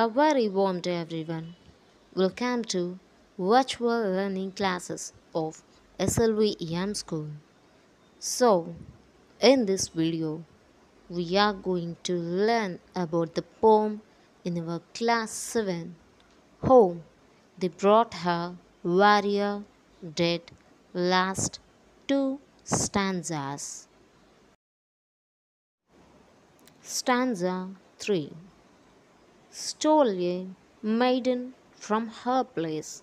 A very warm day, everyone. Welcome to virtual learning classes of SLVEM School. So, in this video, we are going to learn about the poem in our class 7 Home. They brought her warrior dead last two stanzas. Stanza 3 Stole a maiden from her place,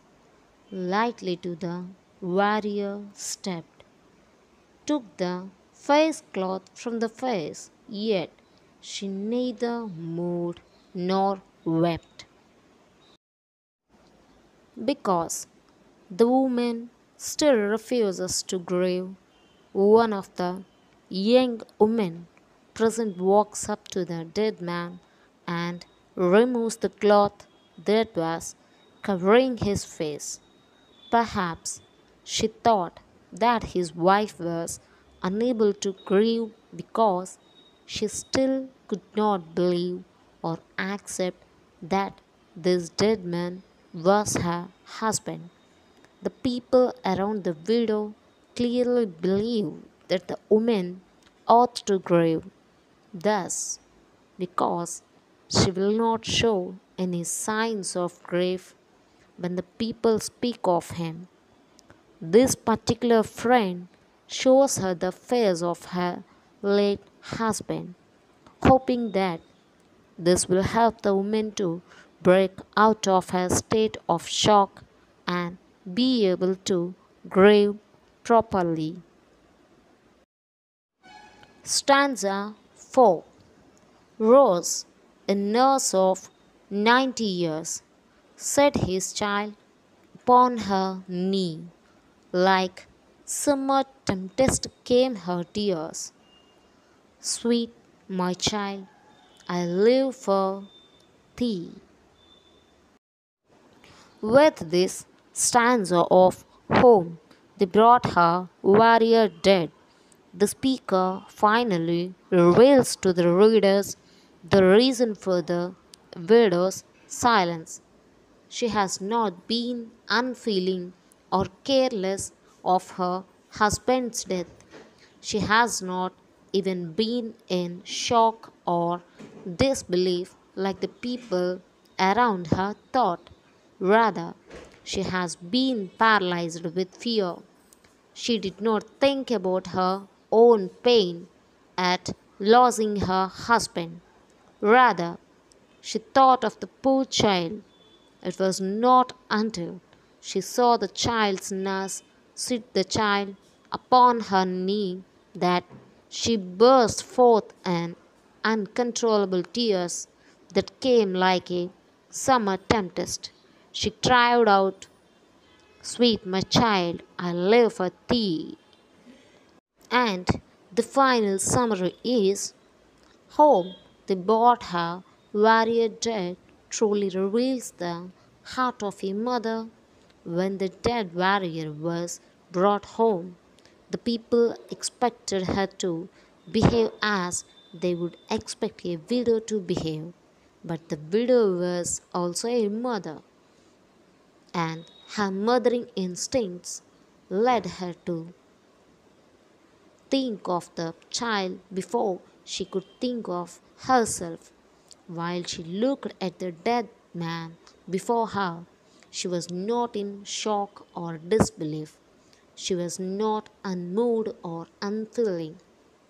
lightly to the warrior stepped, took the face cloth from the face, yet she neither moved nor wept. Because the woman still refuses to grieve, one of the young women present walks up to the dead man and removes the cloth that was covering his face. Perhaps she thought that his wife was unable to grieve because she still could not believe or accept that this dead man was her husband. The people around the widow clearly believed that the woman ought to grieve. Thus, because she will not show any signs of grief when the people speak of him. This particular friend shows her the face of her late husband, hoping that this will help the woman to break out of her state of shock and be able to grieve properly. Stanza 4 Rose, a nurse of ninety years, set his child upon her knee. Like summer tempest came her tears. Sweet, my child, I live for thee. With this stanza of home, they brought her warrior dead. The speaker finally reveals to the readers the reason for the widow's silence. She has not been unfeeling or careless of her husband's death. She has not even been in shock or disbelief like the people around her thought. Rather, she has been paralyzed with fear. She did not think about her own pain at losing her husband. Rather, she thought of the poor child. It was not until she saw the child's nurse sit the child upon her knee that she burst forth in uncontrollable tears that came like a summer tempest. She cried out, Sweet my child, I live for thee. And the final summary is Home, they brought her warrior dead, truly reveals the heart of a mother. When the dead warrior was brought home, the people expected her to behave as they would expect a widow to behave. But the widow was also a mother, and her mothering instincts led her to think of the child before she could think of herself. While she looked at the dead man before her, she was not in shock or disbelief. She was not unmoved or unfeeling.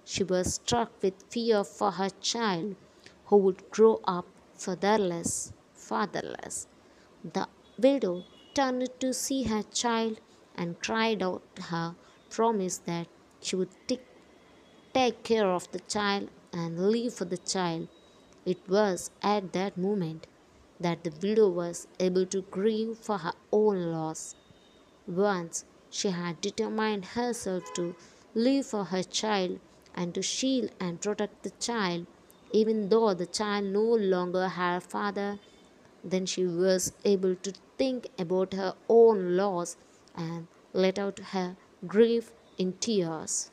She was struck with fear for her child who would grow up fatherless, fatherless. The widow turned to see her child and cried out her promise that she would take, take care of the child and live for the child. It was at that moment that the widow was able to grieve for her own loss. Once she had determined herself to live for her child and to shield and protect the child, even though the child no longer had a father, then she was able to think about her own loss and let out her grief in tears.